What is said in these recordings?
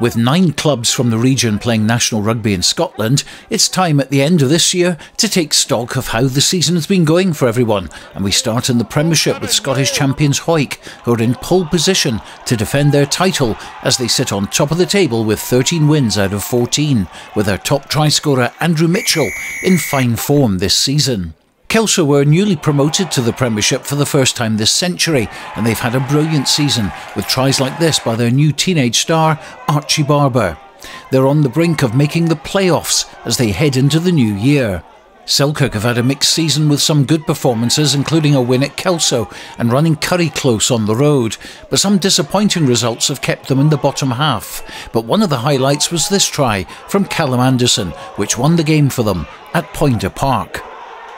With nine clubs from the region playing national rugby in Scotland, it's time at the end of this year to take stock of how the season has been going for everyone. And we start in the Premiership with Scottish champions Hawick, who are in pole position to defend their title as they sit on top of the table with 13 wins out of 14, with their top try scorer Andrew Mitchell in fine form this season. Kelso were newly promoted to the Premiership for the first time this century, and they've had a brilliant season with tries like this by their new teenage star, Archie Barber. They're on the brink of making the playoffs as they head into the new year. Selkirk have had a mixed season with some good performances, including a win at Kelso and running Currie close on the road, but some disappointing results have kept them in the bottom half. But one of the highlights was this try from Callum Anderson, which won the game for them at Poynder Park.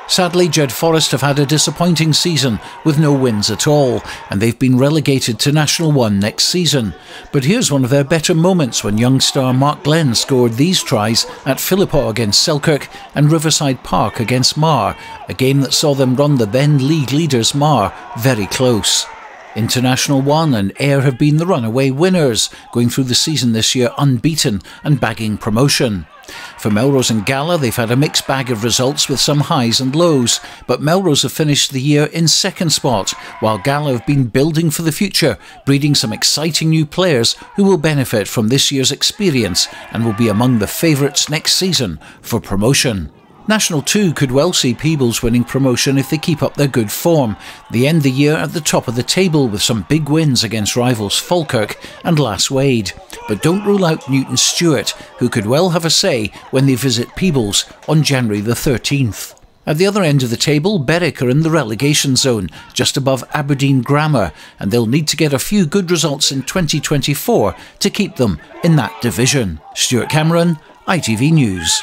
Sadly, Jed Forest have had a disappointing season with no wins at all, and they've been relegated to National 1 next season. But here's one of their better moments when young star Mark Glenn scored these tries at Philiphaugh against Selkirk and Riverside Park against Marr, a game that saw them run the then league leaders Marr very close. International 1 and Ayr have been the runaway winners, going through the season this year unbeaten and bagging promotion. For Melrose and Gala, they've had a mixed bag of results with some highs and lows, but Melrose have finished the year in second spot, while Gala have been building for the future, breeding some exciting new players who will benefit from this year's experience and will be among the favourites next season for promotion. National 2 could well see Peebles winning promotion if they keep up their good form. They end the year at the top of the table with some big wins against rivals Falkirk and Lasswade. But don't rule out Newton Stewart, who could well have a say when they visit Peebles on January the 13th. At the other end of the table, Berwick are in the relegation zone, just above Aberdeen Grammar, and they'll need to get a few good results in 2024 to keep them in that division. Stuart Cameron, ITV News.